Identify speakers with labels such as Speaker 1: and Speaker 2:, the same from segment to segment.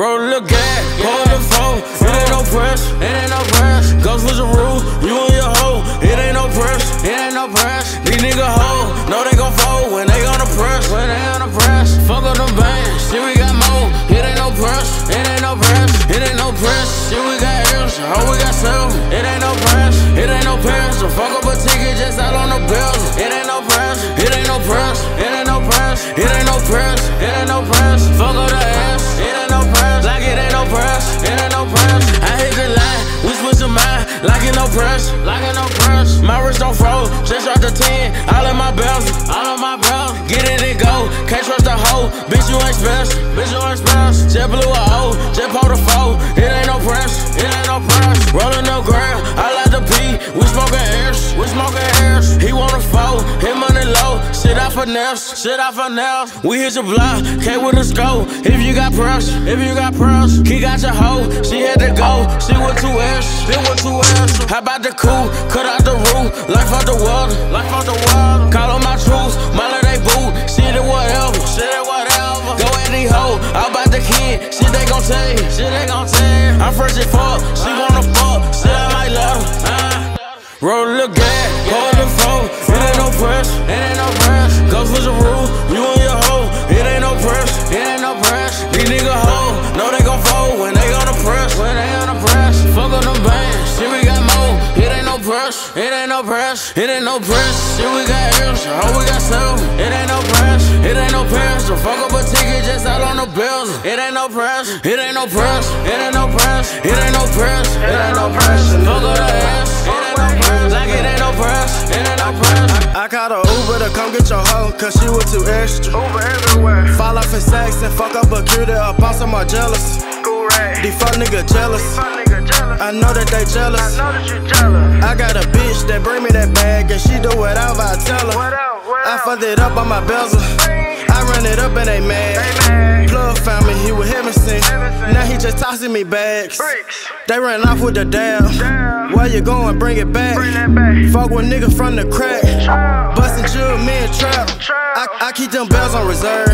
Speaker 1: Roll the gas, hold the phone. It ain't no press, it ain't no press. Ghost was a rule, you and your hoe. It ain't no press, it ain't no press. These niggas hoe, know they gon' fold when they on the press. When they on the press, fuck up them bands. Shit, we got more. It ain't no press, it ain't no press. It ain't no press. Shit, we got L's, oh we got seven. It ain't no press, it ain't no press. So fuck up a ticket just out on the bills. Press, like no press. My wrist don't froze, just shot the 10. All in my bells, all in my bells. Get it and go, can't trust a hoe. Bitch, you ain't special, bitch, you ain't special. Jet blue a O, jet pull the foe. It ain't no press, it ain't no press. Rolling no ground, I like the P. We smoking airs, we smoking for shit out for. We hit your block, came with a scope. If you got press, if you got press, he got your hoe. She had to go, she with two airs, she with two airs. How about the cool? Cut out the roof, life out the water, life out the water. Call on my truth, my Roll the gas, hold the phone. It ain't no press, it ain't no press. Ghost was a rule, you and your hoe. It ain't no press, it ain't no press. These niggas hoe, know they gon' fold when they on the press. When they on the press, fuck up them bands. Shit, we got more. It ain't no press, it ain't no press, it ain't no press. Shit, we got L's, oh we got seven. It ain't no press, it ain't no press. So fuck up a ticket just out on the bills. It ain't no press, it ain't no press, it ain't no press, it ain't no press, it ain't no press. Fuck up the
Speaker 2: cause she was too extra.
Speaker 3: Uber everywhere.
Speaker 2: Fall off in sex and fuck up a cutie up on some more jealous. These fuck nigga jealous.
Speaker 3: Fuck nigga jealous.
Speaker 2: I know that they jealous.
Speaker 3: I know that you jealous.
Speaker 2: I got a bitch that bring me that bag and she do whatever I tell her.
Speaker 3: What up? What
Speaker 2: I fucked it up on my bezel. I run it up and they mad.
Speaker 3: Mad.
Speaker 2: Found me, he was heaven sent.
Speaker 3: Heaven sent.
Speaker 2: Now he just tossing me bags.
Speaker 3: Bricks.
Speaker 2: They ran off with the dab.
Speaker 3: Dab.
Speaker 2: Where you going? Bring it back.
Speaker 3: Bring back.
Speaker 2: Fuck with nigga from the crack.
Speaker 3: Trap.
Speaker 2: Bustin' jewel, me and trap.
Speaker 3: Trap.
Speaker 2: I, I keep them bells on reserve.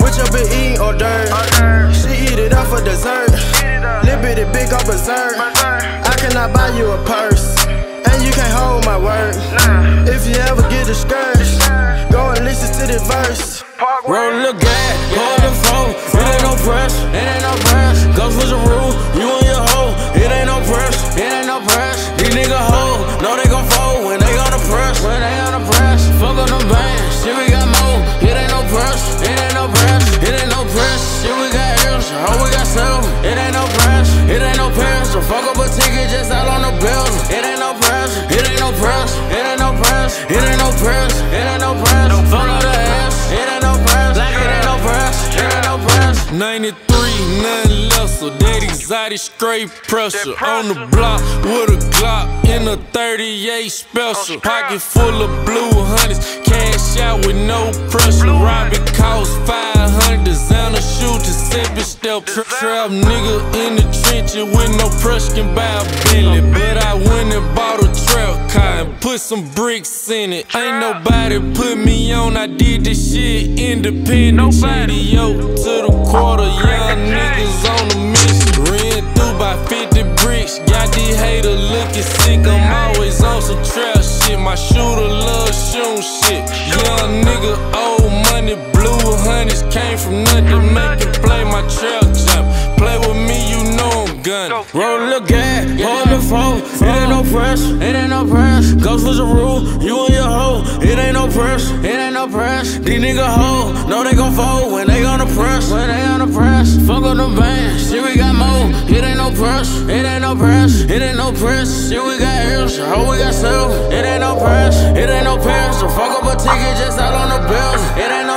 Speaker 2: With your bitch eating hors d'oeuvres.
Speaker 3: Hors
Speaker 2: She eat it up for dessert.
Speaker 3: Eat it up.
Speaker 2: Lil' bitty big on berserk.
Speaker 3: Berserk.
Speaker 2: I cannot buy you a purse. And you can't hold my word. If you ever get discouraged, go and listen to this verse.
Speaker 3: Parkway.
Speaker 1: Roll the gas, press, it ain't no press. Ghost was a rule, you exotic straight pressure. On the block with a Glock in a 38 special. Pocket full of blue honeys, cash out with no pressure. Robin cost 500, designer shoe to sippin' step. Tra- Trap nigga in the trenches with no pressure can buy a Bentley. But I went and bought a trap car and put some bricks in it. Ain't nobody put me on, I did this shit independent. GDO to the quarter, young niggas on honeys came from nothing. Make it play my trap jump. Play with me, you know I'm gunning. Roll the gas, hold the phone. It ain't no press, it ain't no press. Ghost was a rule, you and your hoe. It ain't no press, it ain't no press. These niggas hoe, know they gon' fold when they on the press. When they on the press, fuck up them bands. Shit, we got more. It ain't no press, it ain't no press, it ain't no press. Shit, we got L's, oh we got seven. It ain't no press, it ain't no press. So fuck up a ticket just out on the bills. It ain't